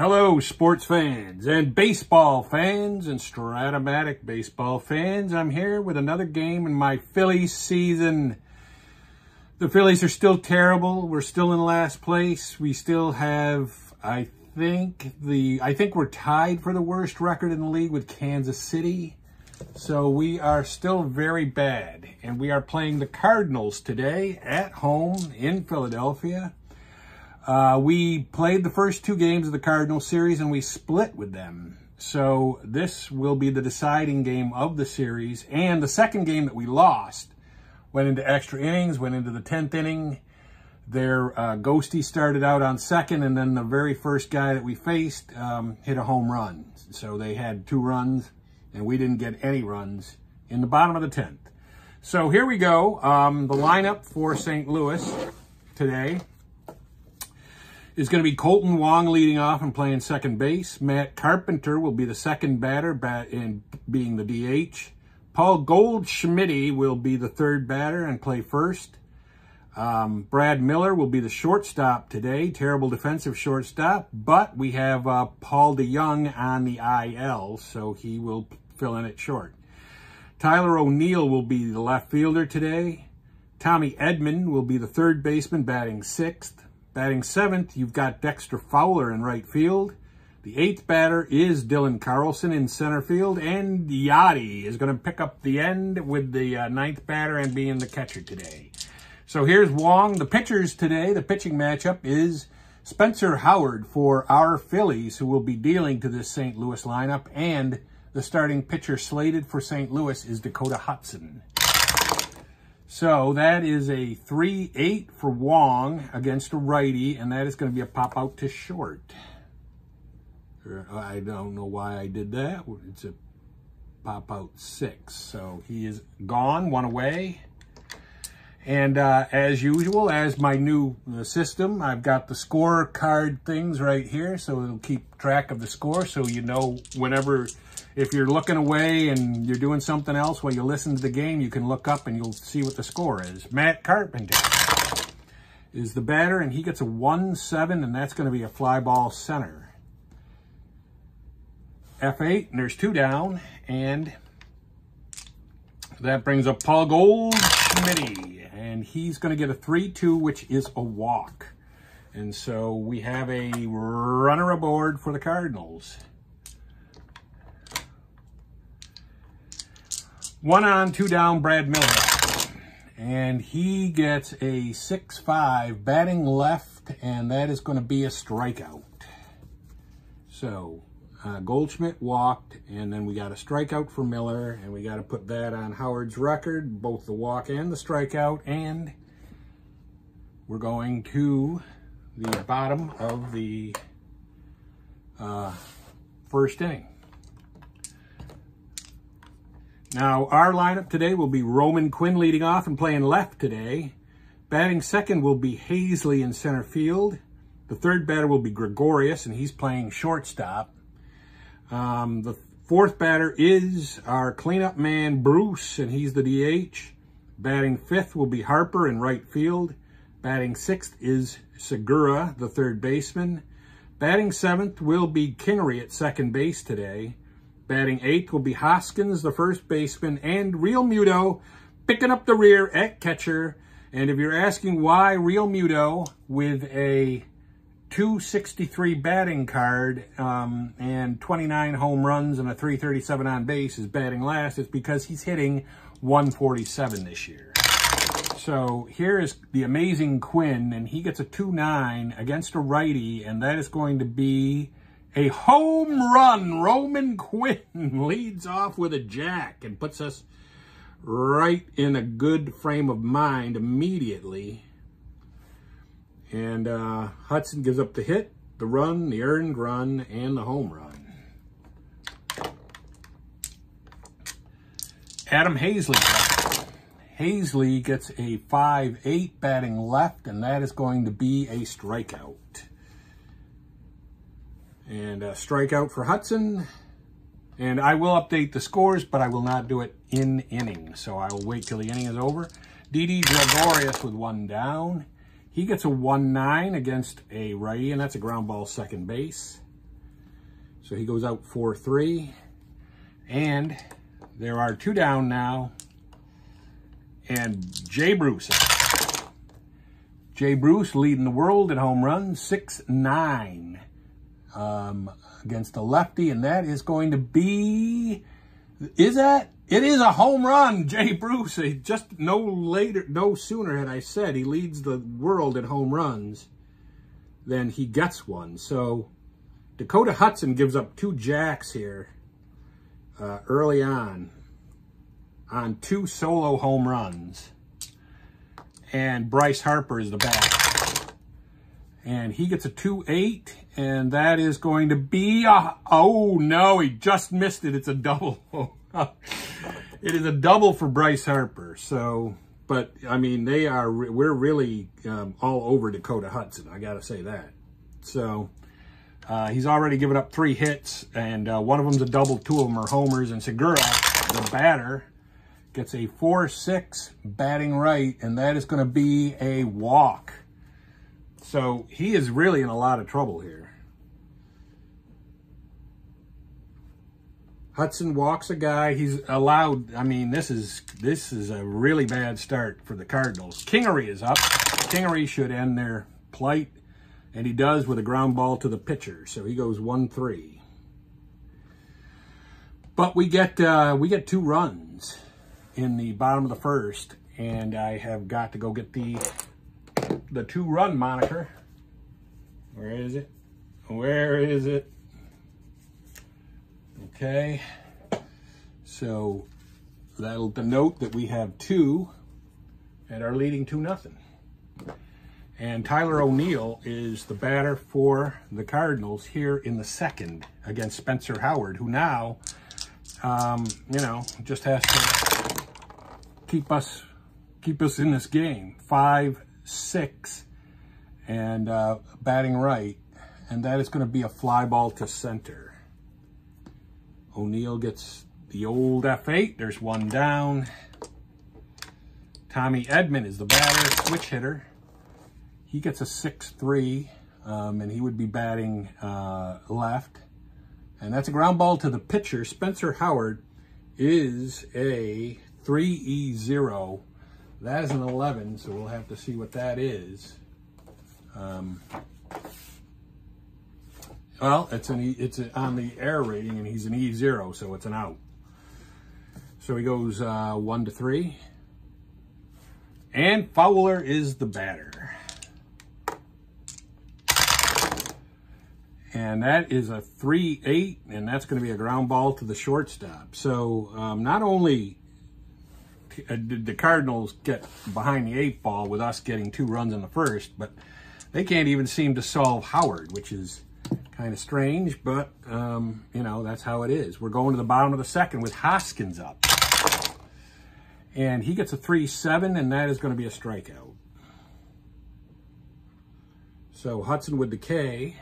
Hello, sports fans and baseball fans and Strat-O-Matic baseball fans. I'm here with another game in my Phillies season. The Phillies are still terrible. We're still in last place. We still have, I think, the I think we're tied for the worst record in the league with Kansas City. So we are still very bad. And we are playing the Cardinals today at home in Philadelphia. Uh, we played the first two games of the Cardinal series and we split with them. So this will be the deciding game of the series. And the second game that we lost went into extra innings, went into the 10th inning. Their uh, Ghosty started out on second, and then the very first guy that we faced um, hit a home run. So they had two runs, and we didn't get any runs in the bottom of the 10th. So here we go. Um, the lineup for St. Louis today is going to be Kolten Wong leading off and playing second base. Matt Carpenter will be the second batter, bat in being the DH. Paul Goldschmidt will be the third batter and play first. Um, Brad Miller will be the shortstop today. Terrible defensive shortstop, but we have uh, Paul DeJong on the IL, so he will fill in at short. Tyler O'Neill will be the left fielder today. Tommy Edman will be the third baseman, batting sixth. Batting seventh, you've got Dexter Fowler in right field. The eighth batter is Dylan Carlson in center field, and Yadi is going to pick up the end with the uh, ninth batter and being the catcher today. So here's Wong. The pitchers today, the pitching matchup is Spencer Howard for our Phillies, who will be dealing to this St. Louis lineup, and the starting pitcher slated for St. Louis is Dakota Hudson. So that is a 3-8 for Wong against a righty, and that is going to be a pop out to short. I don't know why I did that. It's a pop out six. So he is gone, one away. And uh, as usual, as my new uh, system, I've got the score card things right here. So it'll keep track of the score so you know whenever if you're looking away and you're doing something else while you listen to the game, you can look up and you'll see what the score is. Matt Carpenter is the batter, and he gets a 1-7, and that's going to be a fly ball center. F8, and there's two down, and that brings up Paul Goldschmidt, and he's going to get a 3-2, which is a walk. And so we have a runner aboard for the Cardinals. One on, two down, Brad Miller. And he gets a 6-5 batting left, and that is going to be a strikeout. So, uh, Goldschmidt walked, and then we got a strikeout for Miller, and we got to put that on Howard's record, both the walk and the strikeout, and we're going to the bottom of the uh, first inning. Now, our lineup today will be Roman Quinn leading off and playing left today. Batting second will be Haseley in center field. The third batter will be Gregorius, and he's playing shortstop. Um, the fourth batter is our cleanup man, Bruce, and he's the DH. Batting fifth will be Harper in right field. Batting sixth is Segura, the third baseman. Batting seventh will be Kingery at second base today. Batting eighth will be Hoskins, the first baseman, and Realmuto picking up the rear at catcher. And if you're asking why Realmuto with a 263 batting card um, and 29 home runs and a 337 on base is batting last, it's because he's hitting 147 this year. So here is the amazing Quinn, and he gets a 2-9 against a righty, and that is going to be a home run. Roman Quinn leads off with a jack and puts us right in a good frame of mind immediately. And uh, Hudson gives up the hit, the run, the earned run, and the home run. Adam Haseley. Haseley gets a 5-8 batting left, and that is going to be a strikeout. And a strikeout for Hudson. And I will update the scores, but I will not do it in inning. So I will wait till the inning is over. Didi Gregorius with one down. He gets a 1-9 against a righty, and that's a ground ball second base. So he goes out 4-3. And there are two down now. And Jay Bruce. Jay Bruce leading the world in home runs, 6-9 um, against the lefty. And that is going to be, is that? It is a home run, Jay Bruce. Just no later, no sooner had I said he leads the world in home runs than he gets one. So Dakota Hudson gives up two jacks here uh, early on on two solo home runs. And Bryce Harper is the back. And he gets a 2-8, and that is going to be a... Oh, no, he just missed it. It's a double. it is a double for Bryce Harper. So, but, I mean, they are... We're really um, all over Dakota Hudson. I got to say that. So, uh, he's already given up three hits, and uh, one of them's a double, two of them are homers, and Segura, the batter, gets a 4-6 batting right, and that is going to be a walk. So he is really in a lot of trouble here. Hudson walks a guy. He's allowed, I mean, this is this is a really bad start for the Cardinals. Kingery is up. Kingery should end their plight, and he does with a ground ball to the pitcher. So he goes 1-3. But we get uh, we get two runs in the bottom of the first, and I have got to go get the the two run moniker. Where is it? Where is it? Okay. So that'll denote that we have two and are leading two nothing. And Tyler O'Neill is the batter for the Cardinals here in the second against Spencer Howard, who now, um, you know, just has to keep us keep us in this game. Five, six, and uh, batting right. And that is going to be a fly ball to center. O'Neill gets the old F8. There's one down. Tommy Edman is the batter, switch hitter. He gets a 6-3, um, and he would be batting uh, left. And that's a ground ball to the pitcher. Spencer Howard is a 3E0. That is an 11, so we'll have to see what that is. Um, well, it's an e, it's a, on the air rating, and he's an E0, so it's an out. So he goes uh, one to three. And Fowler is the batter. And that is a 3-8, and that's going to be a ground ball to the shortstop. So um, not only did the Cardinals get behind the eight ball with us getting two runs in the first, but they can't even seem to solve Howard, which is kind of strange, but, um, you know, that's how it is. We're going to the bottom of the second with Hoskins up. And he gets a 3-7, and that is going to be a strikeout. So Hudson with the K.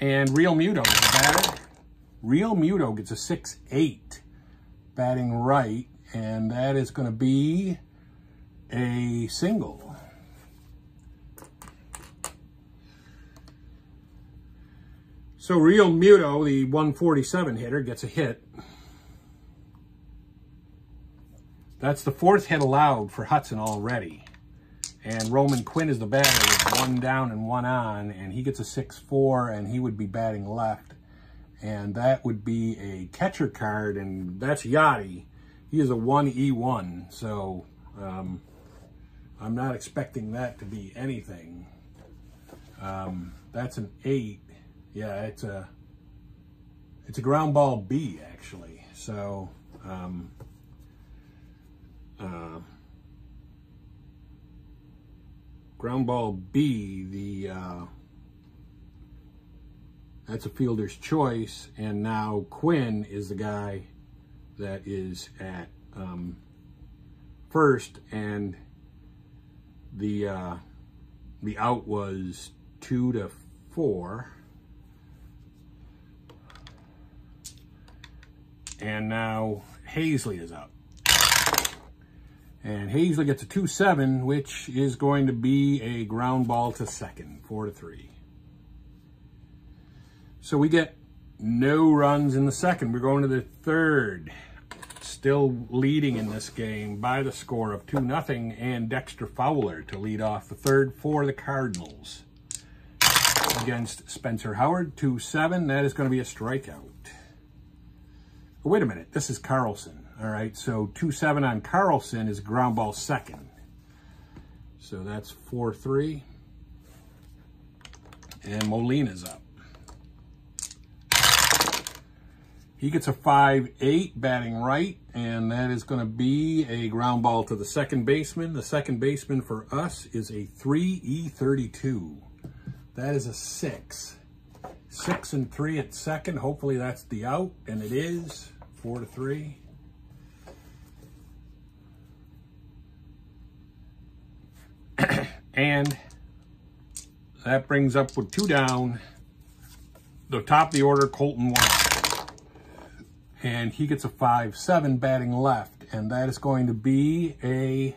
And Realmuto is the batter. Realmuto gets a 6-8 batting right, and that is going to be a single. So Realmuto, the 147 hitter, gets a hit. That's the fourth hit allowed for Hudson already. And Roman Quinn is the batter with one down and one on, and he gets a 6-4, and he would be batting left and that would be a catcher card, and that's Yadi. He is a 1E1, so um, I'm not expecting that to be anything. Um, that's an 8. Yeah, it's a it's a ground ball B, actually. So, um, uh, ground ball B, the... Uh, that's a fielder's choice. And now Quinn is the guy that is at um, first. And the, uh, the out was two to four. And now Haseley is up. And Haseley gets a 2-7, which is going to be a ground ball to second, 4 to 3. So we get no runs in the second. We're going to the third. Still leading in this game by the score of 2 nothing, and Dexter Fowler to lead off the third for the Cardinals. Against Spencer Howard, 2-7. That is going to be a strikeout. Wait a minute. This is Carlson. All right, so 2-7 on Carlson is ground ball second. So that's 4-3. And Molina's up. He gets a 5-8 batting right, and that is going to be a ground ball to the second baseman. The second baseman for us is a 3E32. That is a 6. 6 and 3 at second. Hopefully that's the out, and it is. 4 to 3. and that brings up with two down the top of the order, Kolten and he gets a 5-7 batting left, and that is going to be a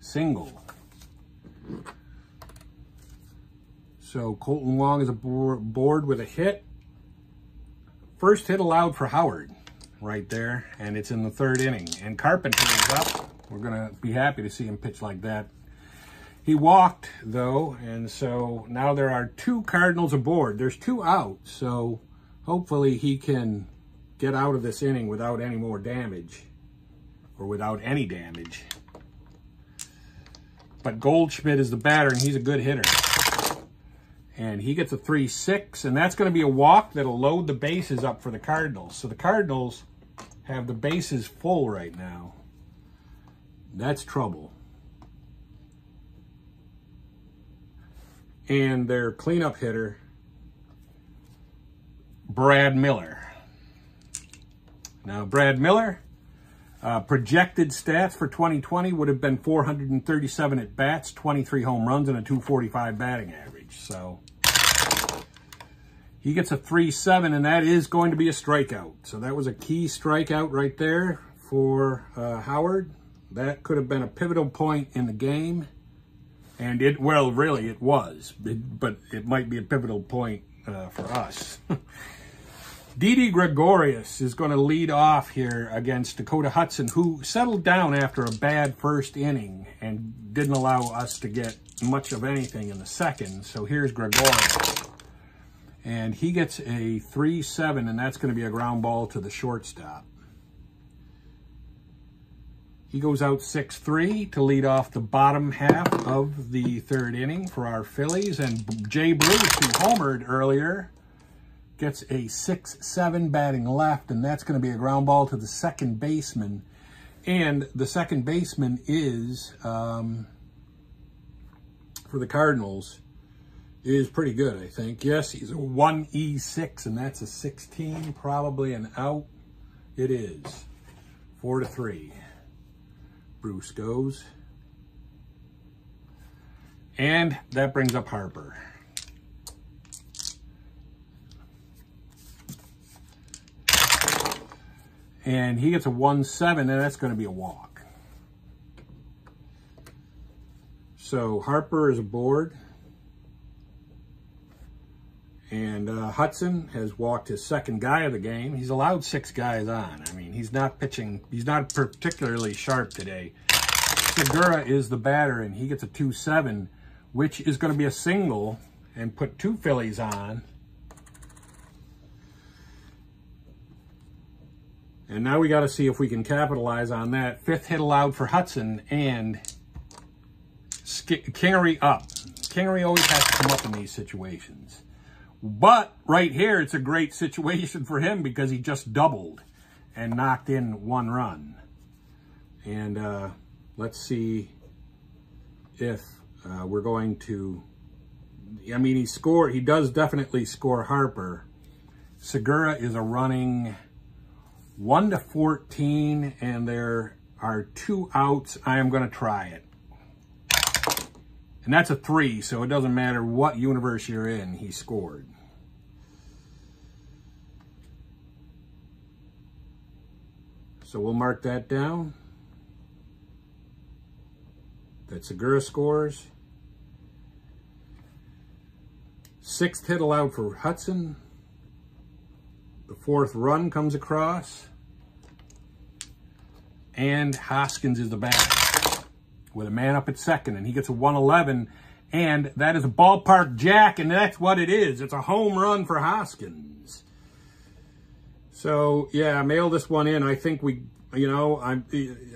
single. So Kolten Wong is aboard with a hit. First hit allowed for Howard right there, and it's in the third inning. And Carpenter is up. We're going to be happy to see him pitch like that. He walked, though, and so now there are two Cardinals aboard. There's two out, so hopefully he can get out of this inning without any more damage or without any damage. But Goldschmidt is the batter, and he's a good hitter. And he gets a 3-6, and that's going to be a walk that'll load the bases up for the Cardinals. So the Cardinals have the bases full right now. That's trouble. And their cleanup hitter, Brad Miller. Now, Brad Miller, uh, projected stats for 2020 would have been 437 at bats, 23 home runs, and a 245 batting average. So he gets a 3-7, and that is going to be a strikeout. So that was a key strikeout right there for uh, Howard. That could have been a pivotal point in the game. And it, well, really, it was. It, but it might be a pivotal point uh, for us. Didi Gregorius is going to lead off here against Dakota Hudson, who settled down after a bad first inning and didn't allow us to get much of anything in the second. So here's Gregorius. And he gets a 3-7, and that's going to be a ground ball to the shortstop. He goes out 6-3 to lead off the bottom half of the third inning for our Phillies. And Jay Bruce, who homered earlier, gets a 6-7 batting left, and that's going to be a ground ball to the second baseman. And the second baseman is, um, for the Cardinals, is pretty good, I think. Yes, he's a 1E6, and that's a 16, probably an out. It is. 4 to 3. Bruce goes. And that brings up Harper. And he gets a 1-7, and that's going to be a walk. So Harper is aboard. And uh, Hudson has walked his second guy of the game. He's allowed six guys on. I mean, he's not pitching. He's not particularly sharp today. Segura is the batter, and he gets a 2-7, which is going to be a single and put two Phillies on. And now we got to see if we can capitalize on that. Fifth hit allowed for Hudson and Kingery up. Kingery always has to come up in these situations. But right here, it's a great situation for him because he just doubled and knocked in one run. And uh, let's see if uh, we're going to... I mean, he scored. He does definitely score Harper. Segura is a running 1 to 14, and there are two outs. I am going to try it. And that's a 3, so it doesn't matter what universe you're in, he scored. So we'll mark that down. That Segura scores. Sixth hit allowed for Hudson. Fourth run comes across. And Hoskins is the batter with a man up at second, and he gets a 111. And that is a ballpark jack, and that's what it is. It's a home run for Hoskins. So, yeah, mail this one in. I think we, you know, I'm,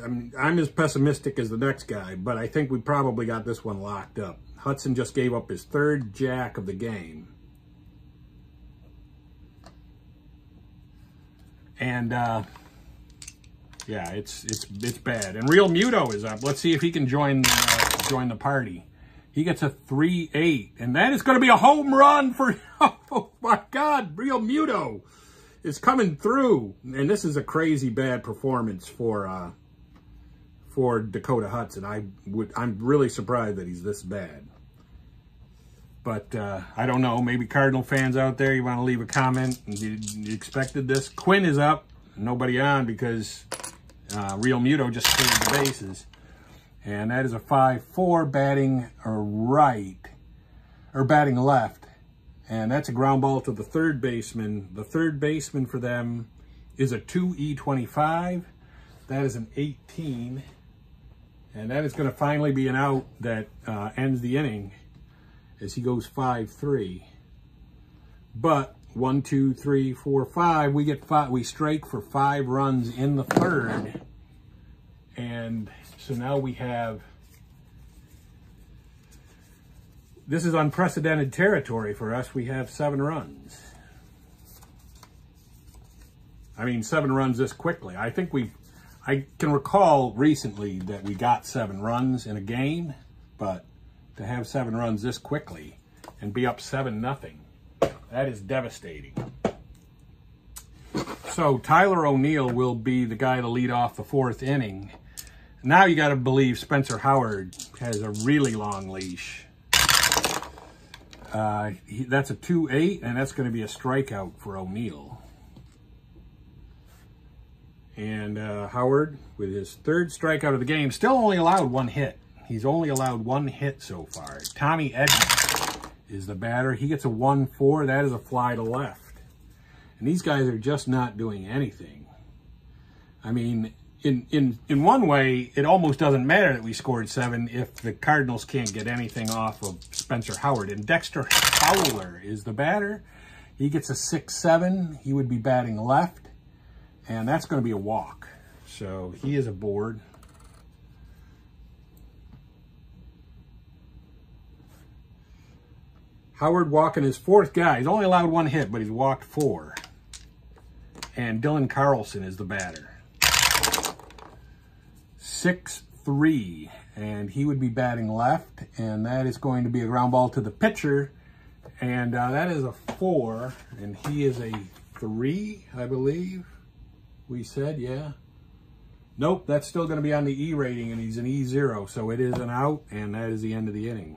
I'm, I'm as pessimistic as the next guy, but I think we probably got this one locked up. Hudson just gave up his third jack of the game. And, uh, yeah, it's it's it's bad. And Realmuto is up. Let's see if he can join the, uh, join the party. He gets a 3-8, and that is going to be a home run for, oh my God, Realmuto is coming through. And this is a crazy bad performance for uh, for Dakota Hudson. I would, I'm really surprised that he's this bad. But uh, I don't know. Maybe Cardinal fans out there, you want to leave a comment. You, you expected this. Quinn is up. Nobody on because uh, Realmuto just cleared the bases. And that is a 5-4 batting right, or batting left. And that's a ground ball to the third baseman. The third baseman for them is a 2E25. That is an 18. And that is going to finally be an out that uh, ends the inning as he goes 5-3. But one, two, three, four, five. We get five. We strike for five runs in the third, and so now we have. This is unprecedented territory for us. We have seven runs. I mean, seven runs this quickly. I think we, I can recall recently that we got seven runs in a game, but to have seven runs this quickly and be up seven nothing that is devastating. So Tyler O'Neill will be the guy to lead off the fourth inning. Now you got to believe Spencer Howard has a really long leash. Uh, he, that's a 2-8, and that's going to be a strikeout for O'Neill. And uh, Howard, with his third strikeout of the game, still only allowed one hit. He's only allowed one hit so far. Tommy Edmonds is the batter. He gets a 1-4. That is a fly to left. And these guys are just not doing anything. I mean, in, in, in one way, it almost doesn't matter that we scored seven if the Cardinals can't get anything off of Spencer Howard. And Dexter Fowler is the batter. He gets a 6-7. He would be batting left. And that's going to be a walk. So he is aboard. Howard walking his fourth guy. He's only allowed one hit, but he's walked four. And Dylan Carlson is the batter. 6-3. And he would be batting left. And that is going to be a ground ball to the pitcher. And uh, that is a four. And he is a three, I believe. We said, yeah. Nope, that's still going to be on the E rating, and he's an E0. So it is an out, and that is the end of the inning.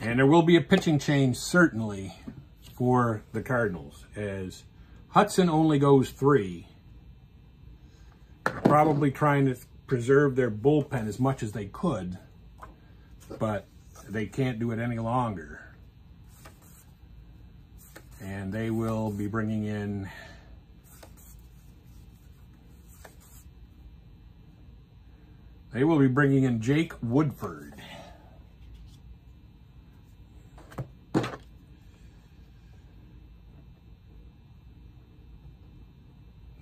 And there will be a pitching change, certainly, for the Cardinals, as Hudson only goes three. Probably trying to preserve their bullpen as much as they could, but they can't do it any longer. And they will be bringing in they will be bringing in Jake Woodford.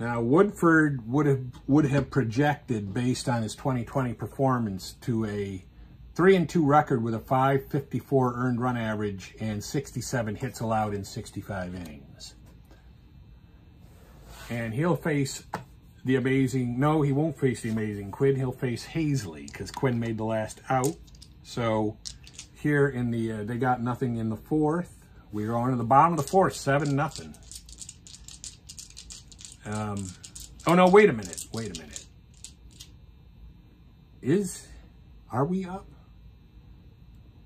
Now, Woodford would have would have projected, based on his 2020 performance, to a 3 and 2 record with a 554 earned run average and 67 hits allowed in 65 innings. And he'll face the amazing, no, he won't face the amazing Quinn. He'll face Haseley because Quinn made the last out. So here in the, uh, they got nothing in the fourth. We're on to the bottom of the fourth, 7 nothing. Um, oh no, wait a minute. Wait a minute. Is, are we up?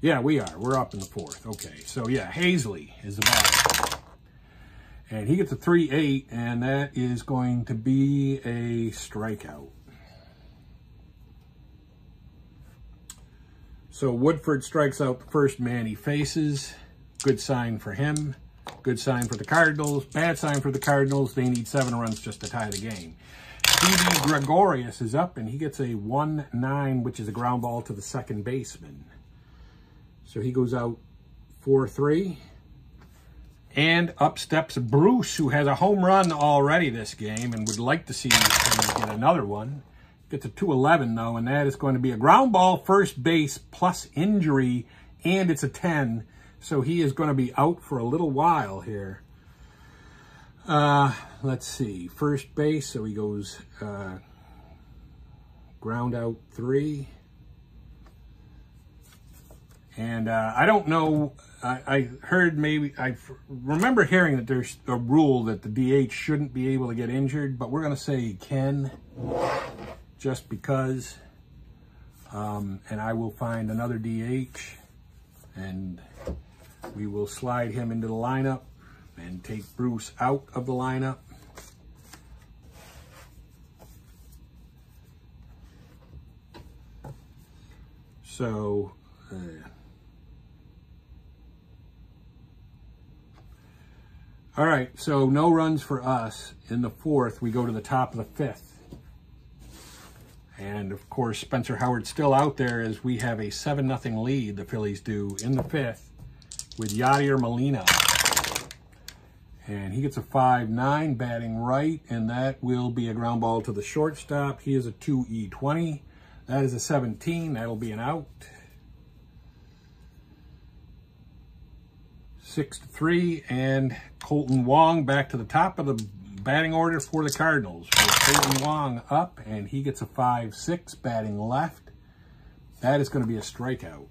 Yeah, we are. We're up in the fourth. Okay, so yeah, Haseley is the bottom. And he gets a 3-8, and that is going to be a strikeout. So Woodford strikes out the first man he faces. Good sign for him. Good sign for the Cardinals. Bad sign for the Cardinals. They need seven runs just to tie the game. Stevie Gregorius is up, and he gets a 1-9, which is a ground ball to the second baseman. So he goes out 4-3. And up steps Bruce, who has a home run already this game and would like to see him get another one. Gets a 211 though, and that is going to be a ground ball first base plus injury, and it's a 10. So he is going to be out for a little while here. Uh, let's see. First base, so he goes uh, ground out three. And uh, I don't know, I, I, heard maybe, I remember hearing that there's a rule that the DH shouldn't be able to get injured, but we're going to say he can just because. Um, and I will find another DH and we will slide him into the lineup and take Bruce out of the lineup. So, uh, all right, so no runs for us. In the fourth, we go to the top of the fifth. And of course, Spencer Howard's still out there as we have a 7 0 lead, the Phillies do, in the fifth with Yadier Molina. And he gets a 5-9 batting right, and that will be a ground ball to the shortstop. He is a 2E20. That is a 17. That'll be an out. 6 to 3, and Kolten Wong back to the top of the batting order for the Cardinals. Kolten Wong up, and he gets a 5-6 batting left. That is going to be a strikeout.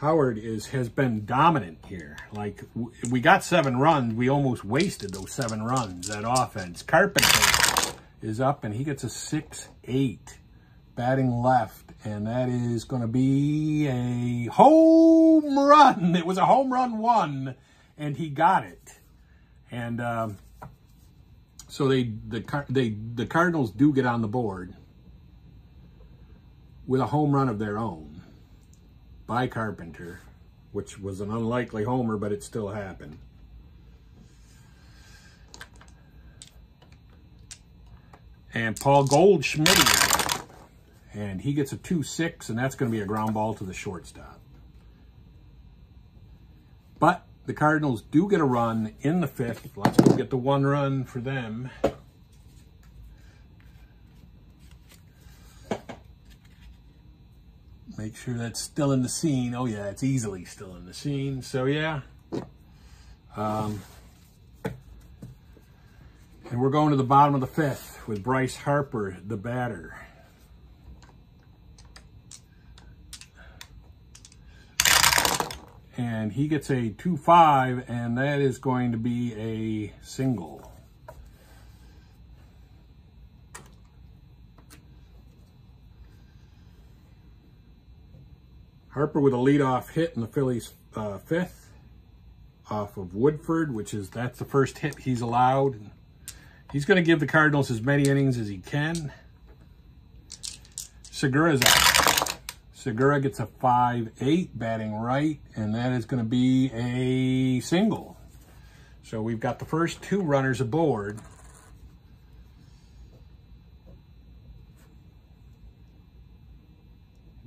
Howard is has been dominant here. Like, we got seven runs. We almost wasted those seven runs, that offense. Carpenter is up, and he gets a 6-8 batting left. And that is going to be a home run. It was a home run one, and he got it. And um, so they the they the Cardinals do get on the board with a home run of their own by Carpenter, which was an unlikely homer, but it still happened. And Paul Goldschmidt, and he gets a 2-6, and that's going to be a ground ball to the shortstop. But the Cardinals do get a run in the fifth. Let's go get the one run for them. Make sure that's still in the scene. Oh yeah, it's easily still in the scene. So yeah. Um, and we're going to the bottom of the fifth with Bryce Harper, the batter. And he gets a 2-5, and that is going to be a single. Harper with a leadoff hit in the Phillies uh, fifth off of Woodford, which is, that's the first hit he's allowed. He's going to give the Cardinals as many innings as he can. Segura's out. Segura gets a 5-8 batting right, and that is going to be a single. So we've got the first two runners aboard.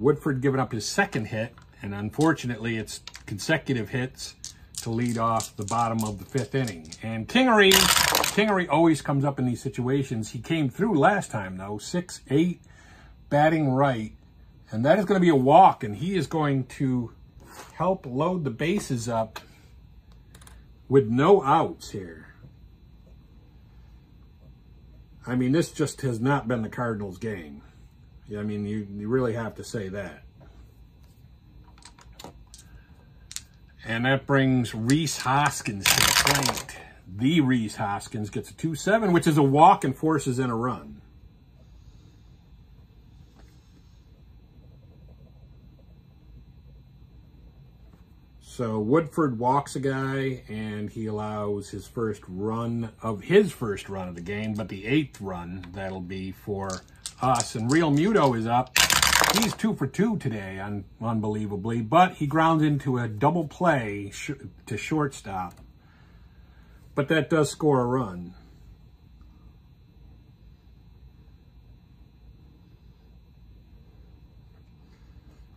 Woodford giving up his second hit, and unfortunately it's consecutive hits to lead off the bottom of the fifth inning. And Kingery, Kingery always comes up in these situations. He came through last time, though, 6-8, batting right. And that is going to be a walk, and he is going to help load the bases up with no outs here. I mean, this just has not been the Cardinals' game. I mean, you, you really have to say that. And that brings Rhys Hoskins to the plate. The Rhys Hoskins gets a 2-7, which is a walk and forces in a run. So Woodford walks a guy, and he allows his first run of his first run of the game, but the eighth run, that'll be for us. And Realmuto is up. He's two for two today, un unbelievably, but he grounds into a double play sh to shortstop. But that does score a run.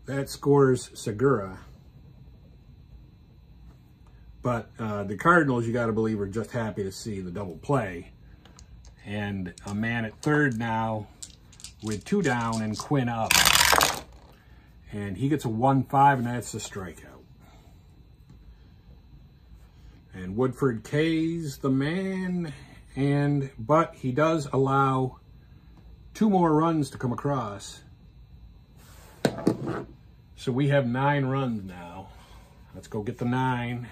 That scores Segura. But uh, the Cardinals, you got to believe, are just happy to see the double play. And a man at third now with two down and Quinn up. And he gets a 1-5, and that's a strikeout. And Woodford K's the man, and but he does allow two more runs to come across. So we have nine runs now. Let's go get the nine.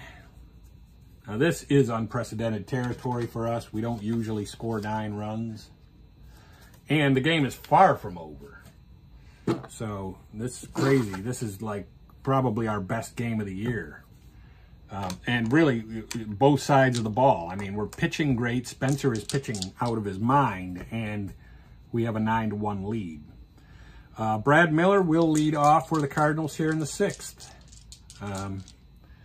Now this is unprecedented territory for us. We don't usually score nine runs. And the game is far from over. So this is crazy. This is like probably our best game of the year. Um, and really, both sides of the ball. I mean, we're pitching great. Spencer is pitching out of his mind, and we have a 9 to one lead. Uh, Brad Miller will lead off for the Cardinals here in the sixth. Um,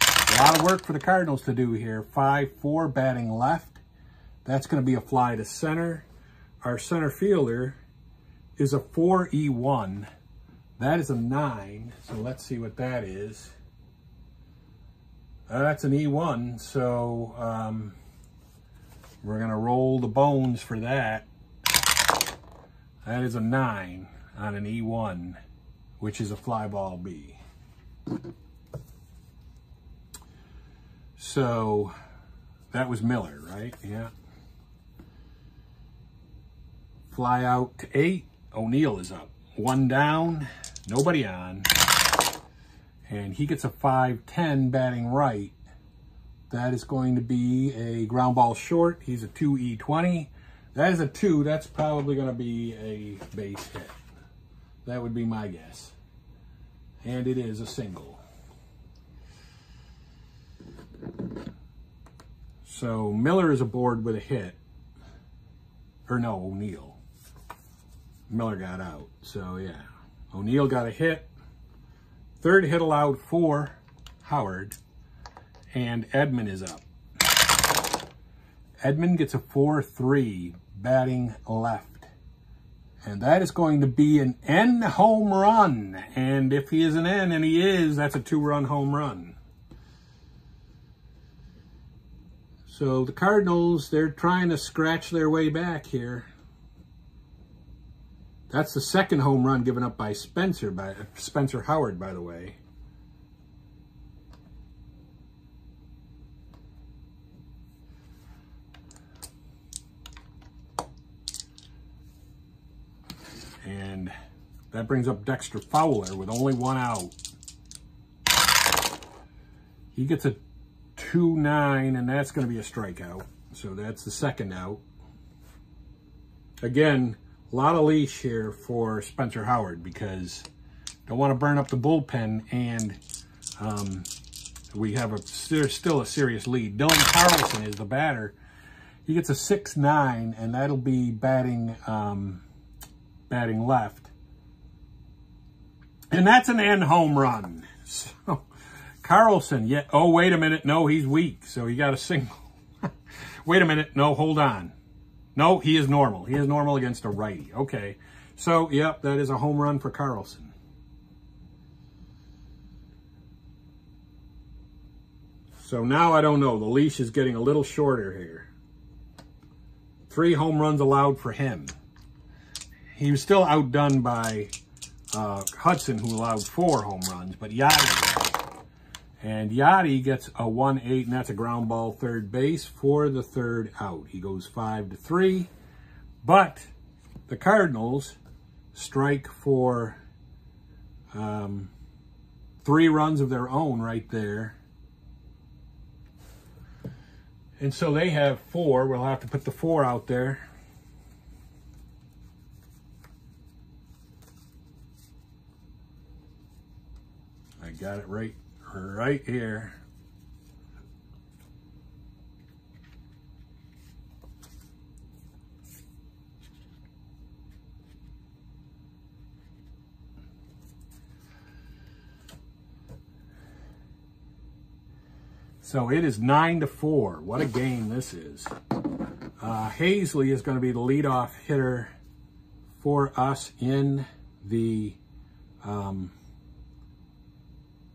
a lot of work for the Cardinals to do here. 5-4 batting left. That's going to be a fly to center. Our center fielder is a 4E1. That is a 9. So let's see what that is. Uh, that's an E1. So um, we're going to roll the bones for that. That is a 9 on an E1, which is a fly ball B. So that was Miller, right? Yeah. Fly out to eight. O'Neill is up. One down, nobody on. And he gets a 5-10 batting right. That is going to be a ground ball short. He's a 2E20. That is a 2. That's probably going to be a base hit. That would be my guess. And it is a single. So Miller is aboard with a hit. Or no, O'Neill. Miller got out. So yeah, O'Neill got a hit. Third hit allowed for Howard. And Edman is up. Edman gets a 4-3 batting left. And that is going to be an N home run. And if he is an N, and he is, that's a two-run home run. So the Cardinals, they're trying to scratch their way back here. That's the second home run given up by Spencer, by Spencer Howard, by the way. And that brings up Dexter Fowler with only one out. He gets a 2-9, and that's going to be a strikeout. So that's the second out. Again, a lot of leash here for Spencer Howard because don't want to burn up the bullpen and um, we have a there's still a serious lead. Dylan Carlson is the batter. He gets a 6-9, and that'll be batting um, batting left. And that's an end home run. So Carlson, yeah. Oh, wait a minute. No, he's weak. So he got a single. wait a minute. No, hold on. No, he is normal. He is normal against a righty. Okay. So, yep, that is a home run for Carlson. So now I don't know. The leash is getting a little shorter here. Three home runs allowed for him. He was still outdone by uh, Hudson, who allowed four home runs, but Yadi And Yadi gets a 1-8, and that's a ground ball third base for the third out. He goes 5 to three, but the Cardinals strike for um, three runs of their own right there. And so they have four. We'll have to put the four out there. I got it right, right here. So it is nine to four. What a game this is. Uh, Haseley is going to be the leadoff hitter for us in the um,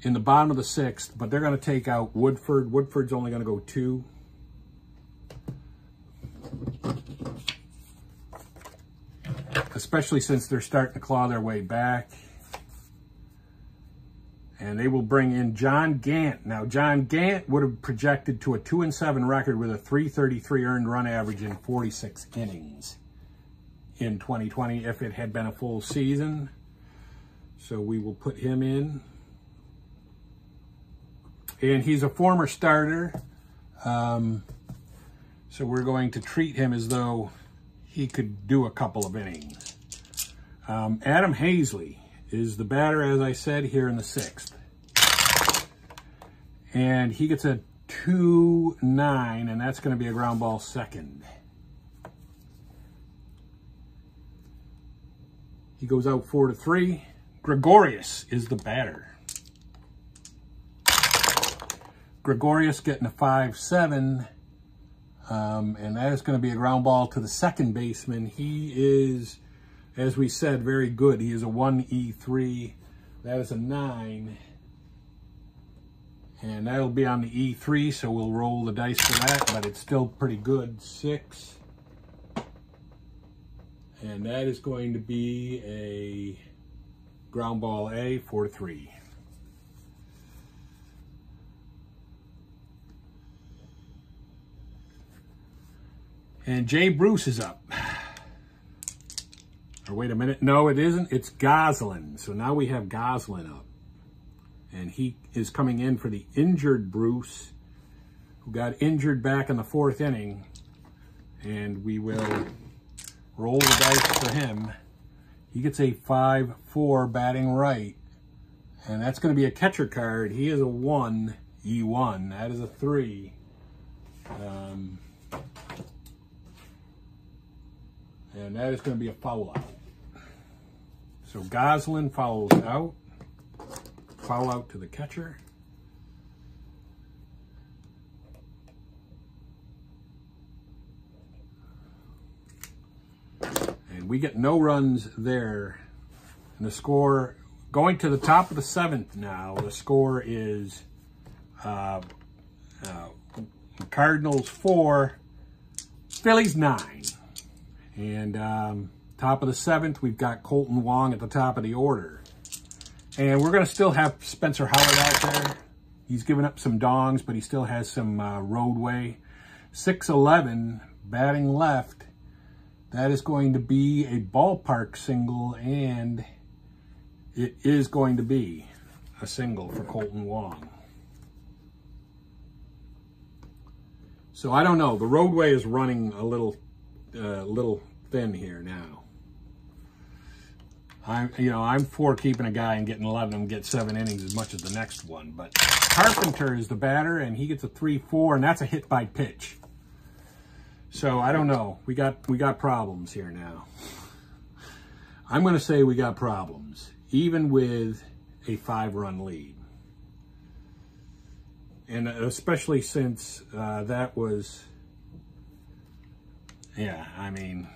in the bottom of the sixth, but they're going to take out Woodford. Woodford's only going to go two. Especially since they're starting to claw their way back. And they will bring in John Gant. Now, John Gant would have projected to a 2 and 7 record with a 333 earned run average in 46 innings in 2020 if it had been a full season. So we will put him in. And he's a former starter. Um, so we're going to treat him as though he could do a couple of innings. Um, Adam Haseley is the batter, as I said, here in the sixth. And he gets a 2-9, and that's going to be a ground ball second. He goes out 4 to three. Gregorius is the batter. Gregorius getting a 5-7. Um, and that is going to be a ground ball to the second baseman. He is, as we said, very good. He is a 1E3. That is a 9. And that'll be on the E3, so we'll roll the dice for that, but it's still pretty good. 6. And that is going to be a ground ball A, 4 And Jay Bruce is up. Or wait a minute. No, it isn't. It's Gosselin. So now we have Gosselin up. And he is coming in for the injured Bruce, who got injured back in the fourth inning. And we will roll the dice for him. He gets a 5-4 batting right. And that's going to be a catcher card. He is a 1, E1. That is a 3. Um, And that is going to be a foul out. So Gosselin fouls out. Foul out to the catcher. And we get no runs there. And the score, going to the top of the seventh now, the score is uh, uh, Cardinals 4, Phillies 9. And um, top of the seventh, we've got Kolten Wong at the top of the order. And we're going to still have Spencer Howard out there. He's given up some dongs, but he still has some uh, roadway. 6'11", batting left. That is going to be a ballpark single, and it is going to be a single for Kolten Wong. So I don't know. The roadway is running a little uh, little thin here now. I'm, you know, I'm for keeping a guy and getting letting him get seven innings as much as the next one. But Carpenter is the batter, and he gets a three-four, and that's a hit by pitch. So I don't know. We got we got problems here now. I'm going to say we got problems, even with a five-run lead, and especially since uh, that was yeah, I mean,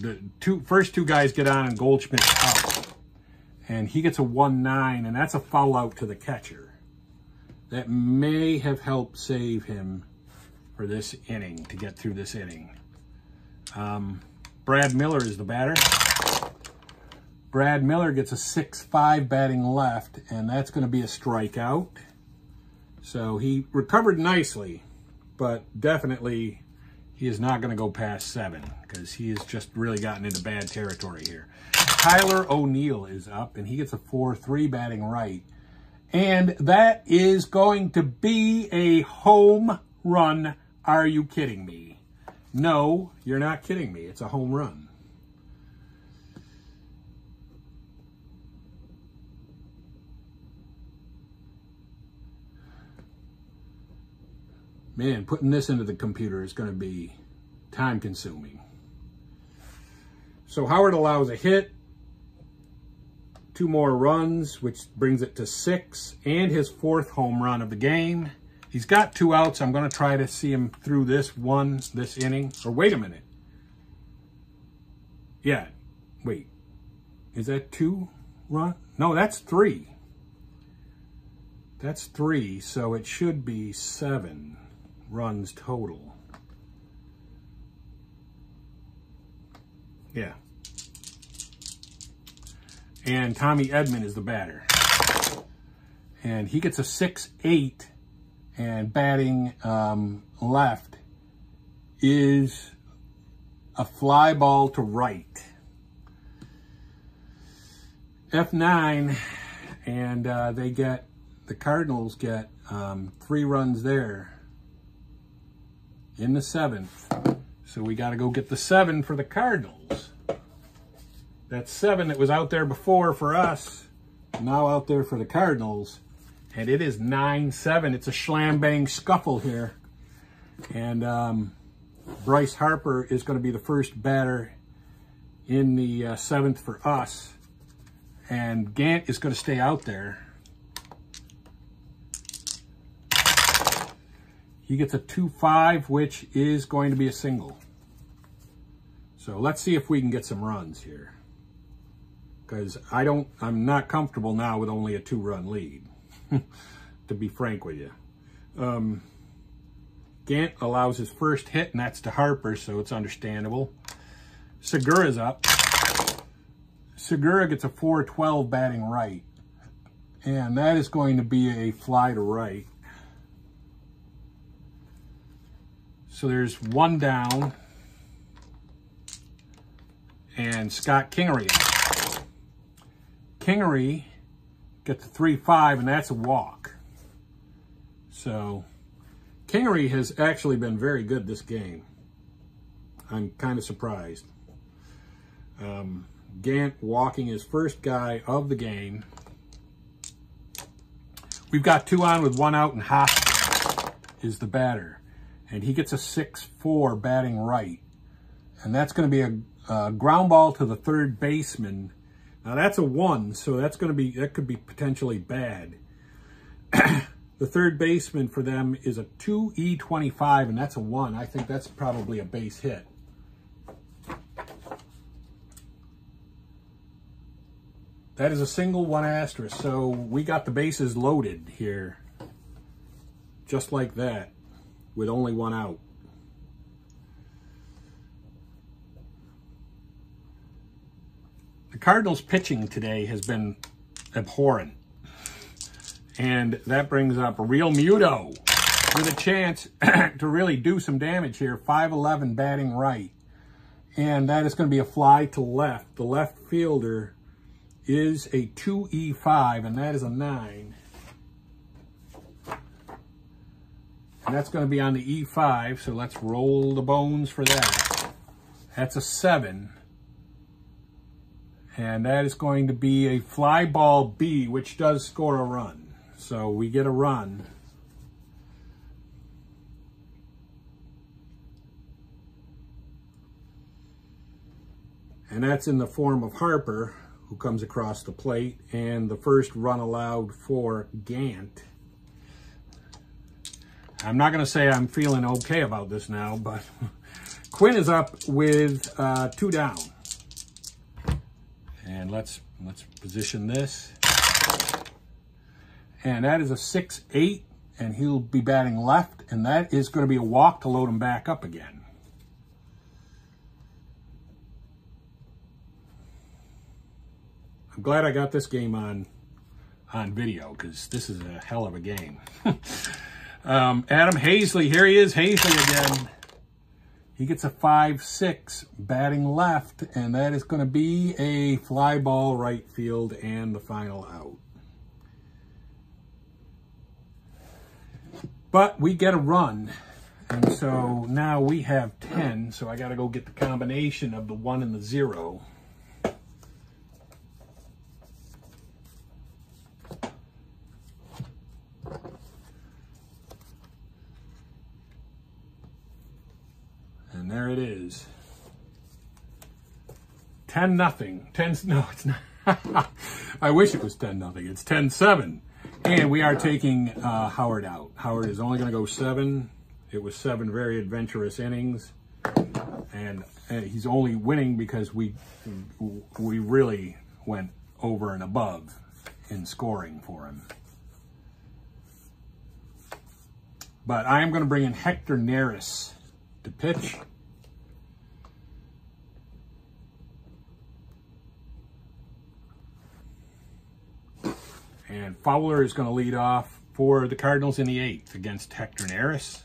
the two first two guys get on and Goldschmidt's up. And he gets a 1-9, and that's a foul out to the catcher. That may have helped save him for this inning, to get through this inning. Um, Brad Miller is the batter. Brad Miller gets a 6-5 batting left, and that's going to be a strikeout. So he recovered nicely, but definitely he is not going to go past seven because he has just really gotten into bad territory here. Tyler O'Neill is up, and he gets a 4-3 batting right. And that is going to be a home run. Are you kidding me? No, you're not kidding me. It's a home run. Man, putting this into the computer is going to be time consuming. So Howard allows a hit, two more runs, which brings it to six, and his fourth home run of the game. He's got two outs. I'm going to try to see him through this one, this inning. Or wait a minute. Yeah, wait. Is that two run? No, that's three. That's three, so it should be seven runs total. Yeah. And Tommy Edman is the batter. And he gets a 6-8 and batting um, left is a fly ball to right. F9, and uh, they get, the Cardinals get um, three runs there in the seventh. So we got to go get the seven for the Cardinals. That seven that was out there before for us, now out there for the Cardinals. And it is 9-7. It's a slam-bang scuffle here. And um, Bryce Harper is going to be the first batter in the uh, seventh for us. And Gant is going to stay out there. He gets a 2-5, which is going to be a single. So let's see if we can get some runs here. Because I don't, I'm not comfortable now with only a two-run lead. to be frank with you. Um, Gant allows his first hit, and that's to Harper, so it's understandable. Segura's up. Segura gets a 4-12 batting right. And that is going to be a fly to right. So there's one down. And Scott Kingery. Kingery gets a 3-5, and that's a walk. So, Kingery has actually been very good this game. I'm kind of surprised. Um, Gant walking his first guy of the game. We've got two on with one out, and Hoskins is the batter. And he gets a 6-4 batting right. And that's going to be a, a ground ball to the third baseman now that's a one, so that's going to be, that could be potentially bad. the third baseman for them is a 2E25, and that's a one. I think that's probably a base hit. That is a single one asterisk, so we got the bases loaded here. Just like that, with only one out. The Cardinals pitching today has been abhorrent. And that brings up Realmuto with a chance to really do some damage here. 5'11 batting right. And that is going to be a fly to left. The left fielder is a 2E5, and that is a 9. And that's going to be on the E5, so let's roll the bones for that. That's a 7. And that is going to be a fly ball B, which does score a run. So we get a run. And that's in the form of Harper, who comes across the plate, and the first run allowed for Gant. I'm not going to say I'm feeling okay about this now, but Quinn is up with uh, two down. And let's let's position this. And that is a 6-8, and he'll be batting left, and that is going to be a walk to load him back up again. I'm glad I got this game on on video because this is a hell of a game. um, Adam Haseley, here he is, Haseley again. He gets a 5-6 batting left, and that is going to be a fly ball right field and the final out. But we get a run, and so now we have 10, so I got to go get the combination of the 1 and the 0. And there it is. 10 nothing. 10 no, it's not. I wish it was 10 nothing. It's 10 7. And we are taking uh, Howard out. Howard is only going to go seven. It was seven very adventurous innings. And, and he's only winning because we we really went over and above in scoring for him. But I am going to bring in Hector Neris to pitch. And Fowler is going to lead off for the Cardinals in the eighth against Hector Neris.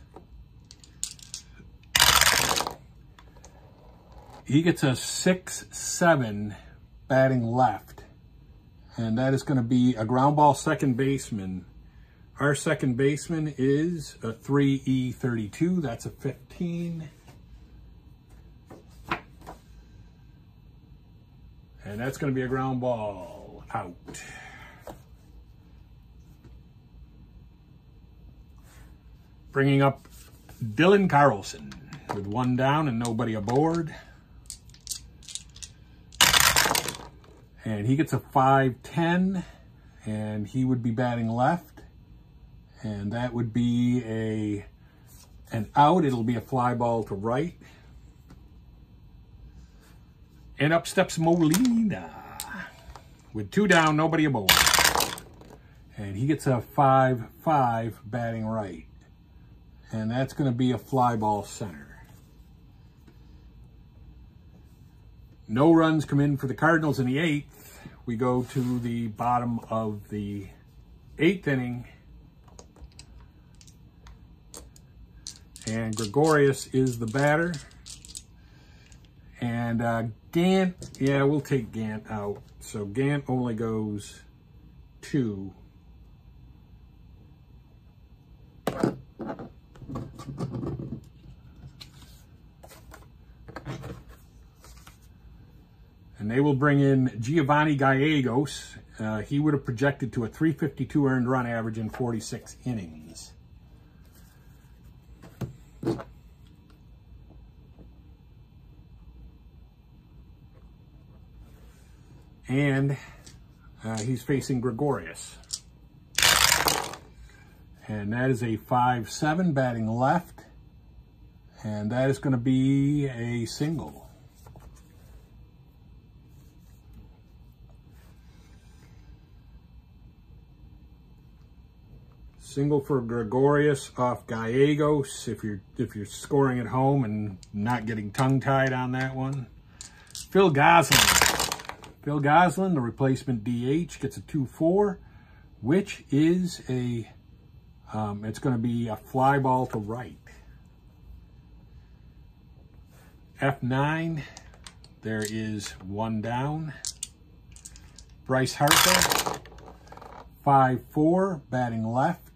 He gets a 6-7 batting left. And that is going to be a ground ball second baseman. Our second baseman is a 3E32. That's a 15. And that's going to be a ground ball out. Bringing up Dylan Carlson with one down and nobody aboard. And he gets a 5'10", and he would be batting left. And that would be a an out. It'll be a fly ball to right. And up steps Molina. With two down, nobody aboard. And he gets a 5-5 batting right. And that's going to be a fly ball center. No runs come in for the Cardinals in the eighth. We go to the bottom of the eighth inning. And Gregorius is the batter. And uh, Gant, yeah, we'll take Gant out. So Gant only goes two. They will bring in Giovanni Gallegos. Uh, he would have projected to a 352 earned run average in 46 innings. And uh, he's facing Gregorius. And that is a 5-7 batting left. And that is going to be a single. Single for Gregorius off Gallegos if you're if you're scoring at home and not getting tongue-tied on that one. Phil Gosselin. Phil Gosselin, the replacement DH, gets a 2-4, which is a, um, it's going to be a fly ball to right. F9, there is one down. Bryce Harper, 5-4, batting left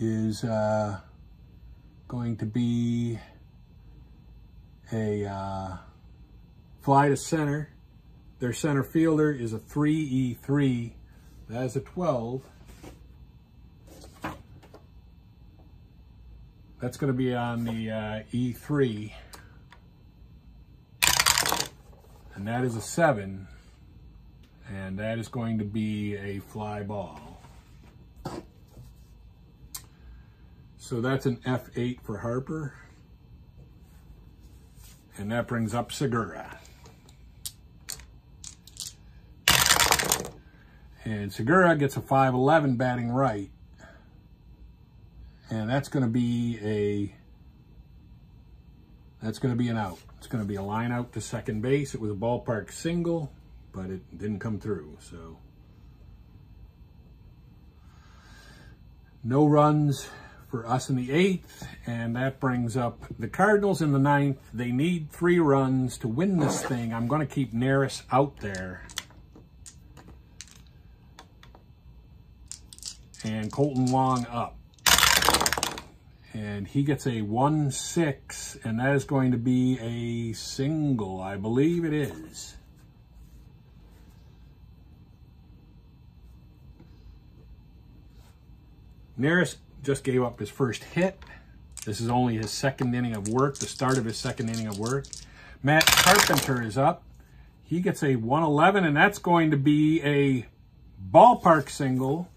is uh, going to be a uh, fly to center. Their center fielder is a 3E3. That is a 12. That's going to be on the uh, E3. And that is a 7. And that is going to be a fly ball. So that's an F8 for Harper. And that brings up Segura. And Segura gets a 5'11 batting right. And that's going to be a that's going to be an out. It's going to be a line out to second base. It was a ballpark single, but it didn't come through. So no runs, for us in the eighth, and that brings up the Cardinals in the ninth. They need three runs to win this thing. I'm going to keep Neris out there. And Kolten Wong up. And he gets a 1-6, and that is going to be a single. I believe it is. Neris just gave up his first hit. This is only his second inning of work, the start of his second inning of work. Matt Carpenter is up. He gets a 111, and that's going to be a ballpark single.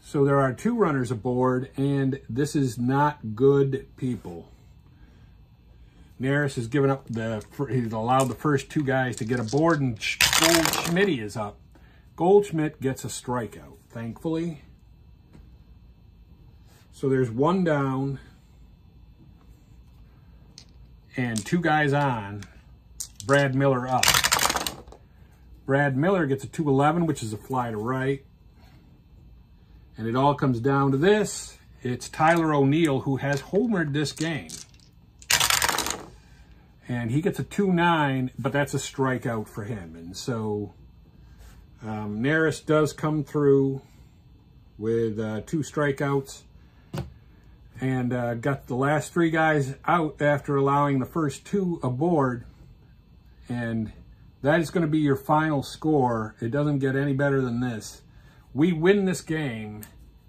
So there are two runners aboard, and this is not good people. Neris has given up the, he's allowed the first two guys to get aboard, and Goldschmidt is up. Goldschmidt gets a strikeout, thankfully. So there's one down and two guys on. Brad Miller up. Brad Miller gets a 211, which is a fly to right. And it all comes down to this. It's Tyler O'Neill who has homered this game. And he gets a 2-9, but that's a strikeout for him. And so um, Neris does come through with uh, two strikeouts and uh, got the last three guys out after allowing the first two aboard. And that is going to be your final score. It doesn't get any better than this. We win this game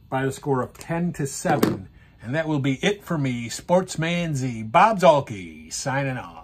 by the score of 10 to 7. And that will be it for me, Sports Man Z. Bob Zuhlke, signing off.